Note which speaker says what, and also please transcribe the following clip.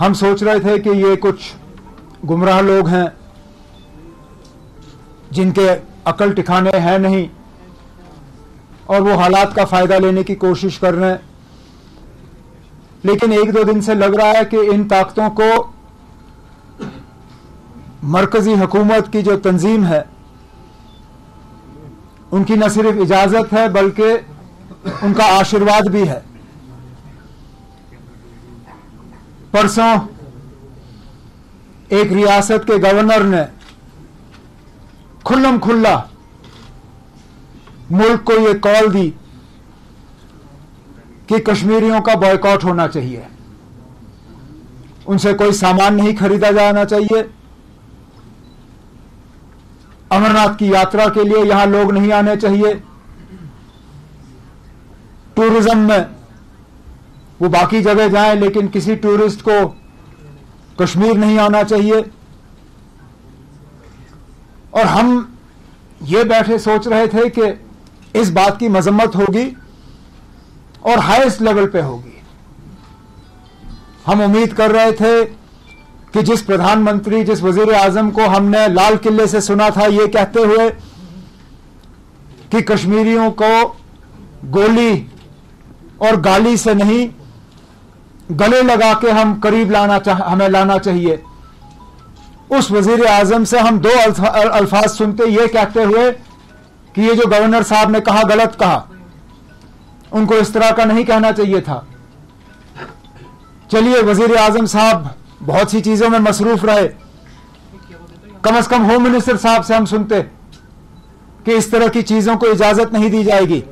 Speaker 1: हम सोच रहे थे कि ये कुछ गुमराह लोग हैं, जिनके अकल टिकाने हैं नहीं, और वो हालात का फ़ायदा लेने की कोशिश कर रहे हैं। लेकिन एक दो दिन से लग रहा है कि इन ताकतों को मरकजी हुकूमत की जो तंजीम है, उनकी न सिर्फ़ इजाज़त है, बल्कि उनका आशीर्वाद भी है। परसों एक रियासत के गवर्नर ने खुल्लम खुल्ला मुल्क को यह कॉल दी कि कश्मीरियों का बॉयकॉट होना चाहिए। उनसे कोई सामान नहीं खरीदा जाना चाहिए। अमरनाथ की यात्रा के लिए यहाँ लोग नहीं आने चाहिए। टूरिज़्म में वो बाकी जगह जाए, लेकिन किसी टूरिस्ट को कश्मीर नहीं आना चाहिए। और हम ये बैठे सोच रहे थे कि इस बात की मजम्मत होगी और हाईएस्ट लेवल पे होगी। हम उम्मीद कर रहे थे कि जिस प्रधानमंत्री, जिस वज़ीर आज़म को हमने लाल किले से सुना था, ये कहते हुए कि कश्मीरियों को गोली और गाली से नहीं गले लगा के हम करीब लाना चाह, हमें लाना चाहिए। उस वज़ीर आज़म से हम दो अल्फाज सुनते, ये कहते हुए कि ये जो गवर्नर साहब ने कहा, गलत कहा। उनको इस तरह का नहीं कहना चाहिए था। चलिए, वज़ीर आज़म साहब, बहुत सी चीज़ों में मसरूफ रहे। कम अज कम होम मिनिस्टर साहब से हम सुनते कि इस तरह की चीज़ों को इजाज़त नहीं दी जाएगी।